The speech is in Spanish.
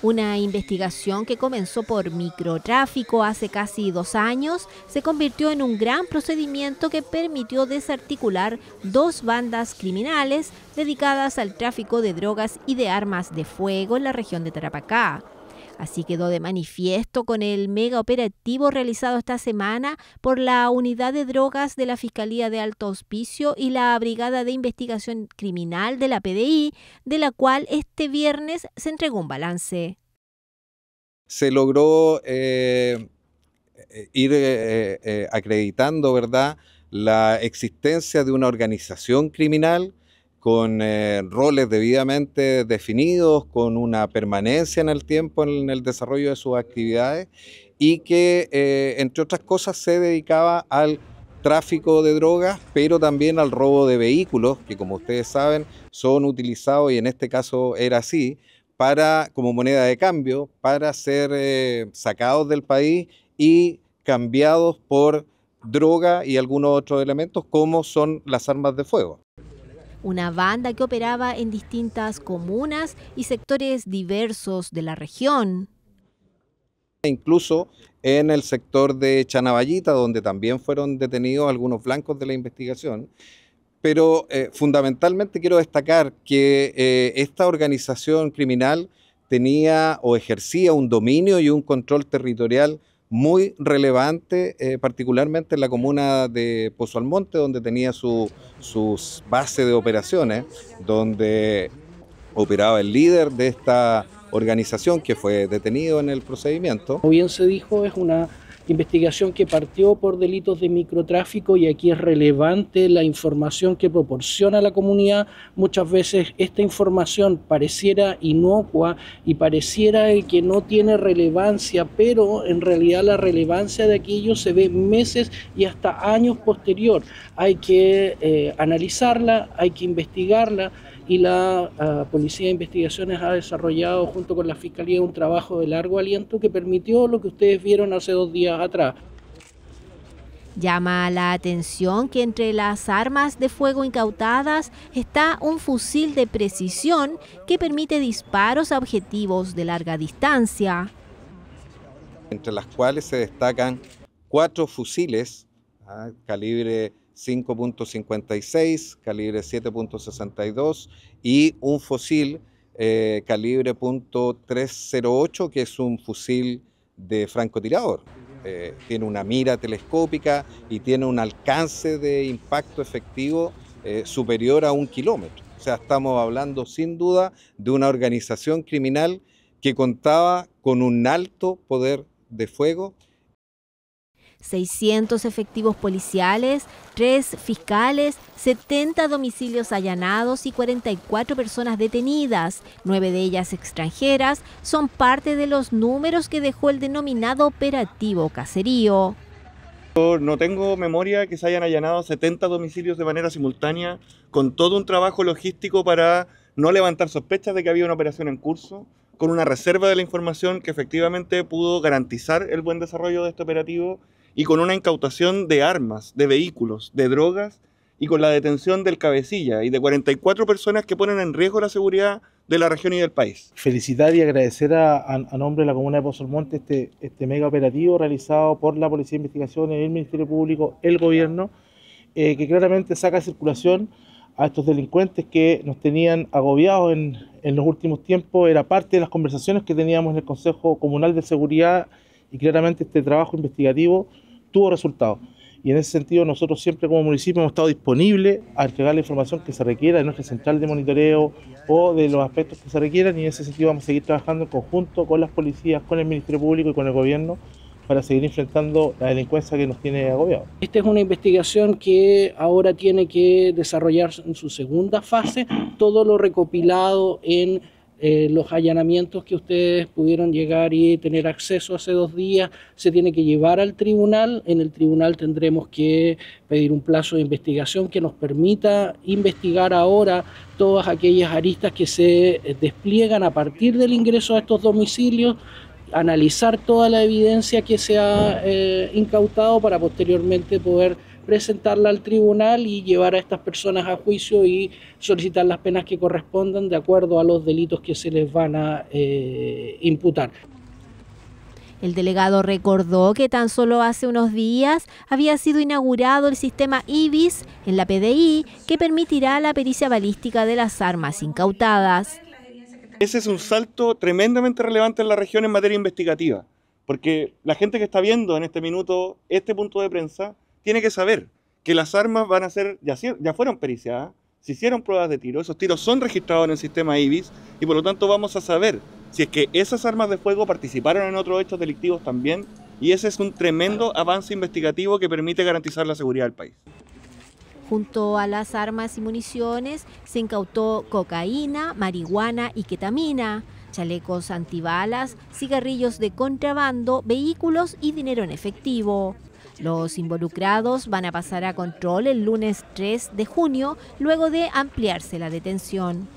Una investigación que comenzó por microtráfico hace casi dos años se convirtió en un gran procedimiento que permitió desarticular dos bandas criminales dedicadas al tráfico de drogas y de armas de fuego en la región de Tarapacá. Así quedó de manifiesto con el mega operativo realizado esta semana por la Unidad de Drogas de la Fiscalía de Alto Hospicio y la Brigada de Investigación Criminal de la PDI, de la cual este viernes se entregó un balance. Se logró eh, eh, ir eh, acreditando, ¿verdad?, la existencia de una organización criminal con eh, roles debidamente definidos, con una permanencia en el tiempo en el desarrollo de sus actividades y que, eh, entre otras cosas, se dedicaba al tráfico de drogas, pero también al robo de vehículos, que como ustedes saben son utilizados, y en este caso era así, para, como moneda de cambio, para ser eh, sacados del país y cambiados por droga y algunos otros elementos, como son las armas de fuego una banda que operaba en distintas comunas y sectores diversos de la región. Incluso en el sector de Chanaballita, donde también fueron detenidos algunos blancos de la investigación. Pero eh, fundamentalmente quiero destacar que eh, esta organización criminal tenía o ejercía un dominio y un control territorial muy relevante, eh, particularmente en la comuna de Pozo Almonte, donde tenía su, sus base de operaciones, donde operaba el líder de esta organización que fue detenido en el procedimiento. Como bien se dijo, es una investigación que partió por delitos de microtráfico y aquí es relevante la información que proporciona la comunidad. Muchas veces esta información pareciera inocua y pareciera que no tiene relevancia, pero en realidad la relevancia de aquello se ve meses y hasta años posterior. Hay que eh, analizarla, hay que investigarla y la ah, Policía de Investigaciones ha desarrollado junto con la Fiscalía un trabajo de largo aliento que permitió lo que ustedes vieron hace dos días atrás. Llama la atención que entre las armas de fuego incautadas está un fusil de precisión que permite disparos a objetivos de larga distancia. Entre las cuales se destacan cuatro fusiles, ah, calibre 5.56, calibre 7.62 y un fusil eh, calibre .308 que es un fusil de francotirador. Eh, tiene una mira telescópica y tiene un alcance de impacto efectivo eh, superior a un kilómetro. O sea, estamos hablando sin duda de una organización criminal que contaba con un alto poder de fuego 600 efectivos policiales, 3 fiscales, 70 domicilios allanados y 44 personas detenidas, 9 de ellas extranjeras, son parte de los números que dejó el denominado operativo caserío. No tengo memoria que se hayan allanado 70 domicilios de manera simultánea, con todo un trabajo logístico para no levantar sospechas de que había una operación en curso, con una reserva de la información que efectivamente pudo garantizar el buen desarrollo de este operativo y con una incautación de armas, de vehículos, de drogas y con la detención del cabecilla y de 44 personas que ponen en riesgo la seguridad de la región y del país. Felicitar y agradecer a, nombre de la comuna de Pozo Monte este, este mega operativo realizado por la Policía de Investigaciones, el Ministerio Público, el Gobierno, eh, que claramente saca circulación a estos delincuentes que nos tenían agobiados en, en los últimos tiempos. Era parte de las conversaciones que teníamos en el Consejo Comunal de Seguridad y claramente este trabajo investigativo tuvo resultados. Y en ese sentido nosotros siempre como municipio hemos estado disponibles a entregar la información que se requiera de nuestra central de monitoreo o de los aspectos que se requieran y en ese sentido vamos a seguir trabajando en conjunto con las policías, con el Ministerio Público y con el Gobierno para seguir enfrentando la delincuencia que nos tiene agobiados. Esta es una investigación que ahora tiene que desarrollar en su segunda fase todo lo recopilado en eh, los allanamientos que ustedes pudieron llegar y tener acceso hace dos días se tiene que llevar al tribunal. En el tribunal tendremos que pedir un plazo de investigación que nos permita investigar ahora todas aquellas aristas que se despliegan a partir del ingreso a estos domicilios analizar toda la evidencia que se ha eh, incautado para posteriormente poder presentarla al tribunal y llevar a estas personas a juicio y solicitar las penas que correspondan de acuerdo a los delitos que se les van a eh, imputar. El delegado recordó que tan solo hace unos días había sido inaugurado el sistema IBIS en la PDI que permitirá la pericia balística de las armas incautadas. Ese es un salto tremendamente relevante en la región en materia investigativa, porque la gente que está viendo en este minuto este punto de prensa tiene que saber que las armas van a ser, ya, ya fueron periciadas, se hicieron pruebas de tiro, esos tiros son registrados en el sistema IBIS y por lo tanto vamos a saber si es que esas armas de fuego participaron en otros hechos delictivos también, y ese es un tremendo avance investigativo que permite garantizar la seguridad del país. Junto a las armas y municiones se incautó cocaína, marihuana y ketamina, chalecos antibalas, cigarrillos de contrabando, vehículos y dinero en efectivo. Los involucrados van a pasar a control el lunes 3 de junio, luego de ampliarse la detención.